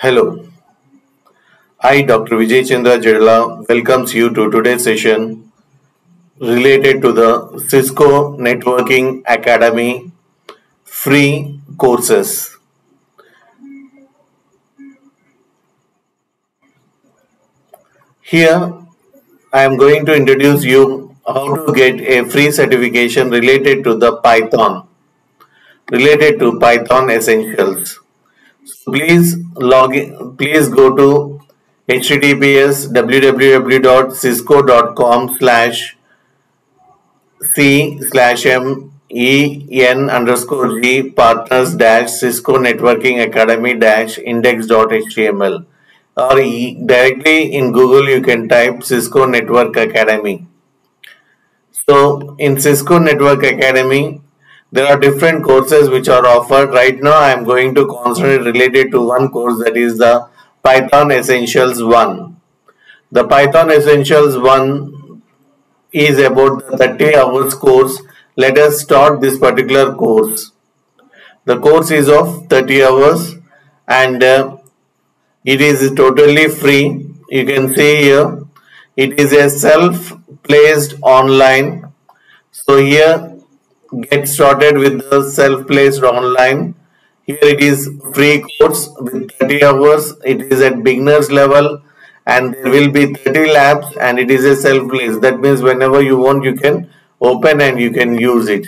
Hello, I, Dr. Vijay Chandra welcomes you to today's session related to the Cisco Networking Academy free courses. Here, I am going to introduce you how to get a free certification related to the Python, related to Python Essentials. Please log in, please go to https www.cisco.com slash c slash m e n underscore g partners dash cisco networking academy dash index.html or directly in google you can type cisco network academy. So in cisco network academy there are different courses which are offered. Right now i am going to concentrate related to one course that is the python essentials 1 the python essentials 1 is about the 30 hours course. Let us start this particular course. The course is of 30 hours and uh, it is totally free. You can see here it is a self placed online. So here get started with the self-placed online. Here it is free course with 30 hours. It is at beginners level and there will be 30 labs and it is a self-placed. That means whenever you want you can open and you can use it.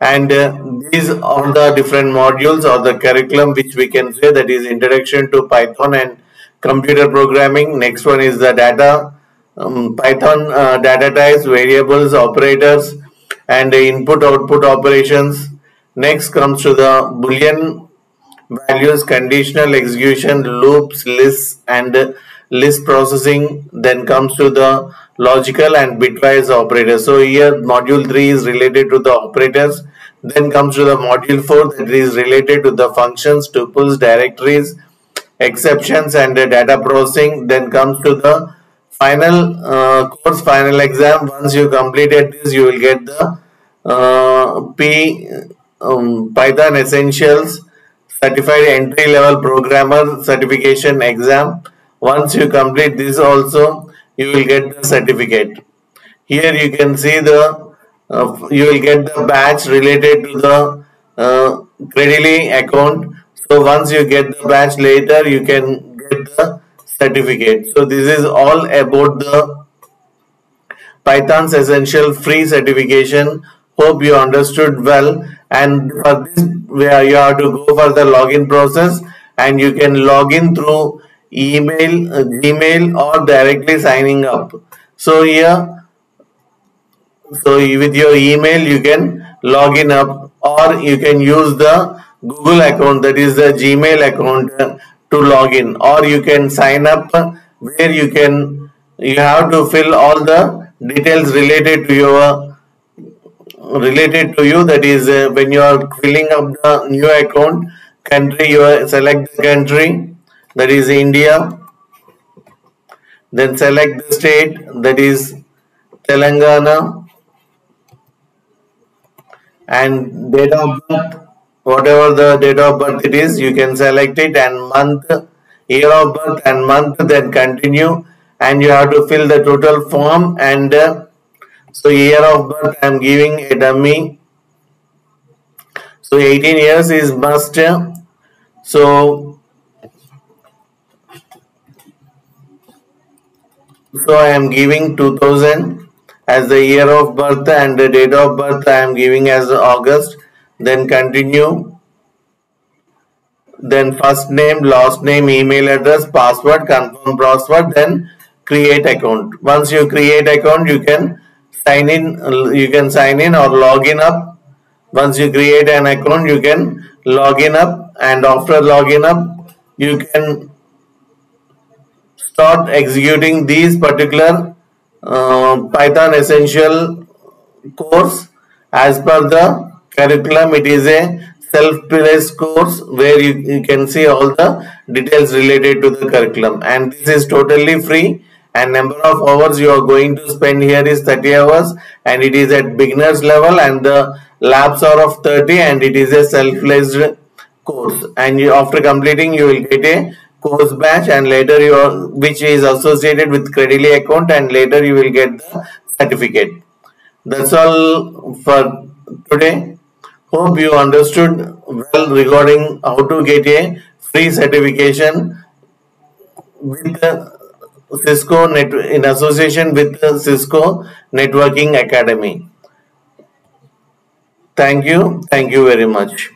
And uh, these are the different modules or the curriculum which we can say that is introduction to python and computer programming. Next one is the data. Um, python uh, data types variables operators and the input output operations. Next comes to the boolean values, conditional execution, loops, lists and list processing. Then comes to the logical and bitwise operators. So here module 3 is related to the operators. Then comes to the module 4 that is related to the functions, tuples, directories, exceptions and data processing. Then comes to the final uh, course final exam. Once you completed this you will get the uh, p um, python essentials certified entry level programmer certification exam. Once you complete this also you will get the certificate. Here you can see the uh, you will get the badge related to the uh, account. So once you get the badge later you can get the certificate. So this is all about the Python's essential free certification. Hope you understood well and for this where you have to go for the login process and you can log in through email, Gmail or directly signing up. So here, so with your email you can log in up or you can use the Google account that is the Gmail account to log in. Or you can sign up where you can you have to fill all the details related to your related to you. That is uh, when you are filling up the new account country you select the country that is India. Then select the state that is Telangana. And date of birth whatever the date of birth it is you can select it and month year of birth and month then continue. And you have to fill the total form and uh, so year of birth I am giving a dummy. So 18 years is must. So so I am giving 2000 as the year of birth and the date of birth I am giving as August then continue. Then first name last name email address password confirm password then create account. Once you create account you can sign in you can sign in or log in up. Once you create an account you can log in up and after login up you can start executing these particular uh, python essential course as per the curriculum it is a self-paced course where you, you can see all the details related to the curriculum and this is totally free and number of hours you are going to spend here is 30 hours and it is at beginners level and the labs are of 30 and it is a self-paced course and you, after completing you will get a course batch and later you are, which is associated with Credily account and later you will get the certificate. That's all for today. Hope you understood well regarding how to get a free certification with Cisco net in association with the Cisco Networking Academy. Thank you. Thank you very much.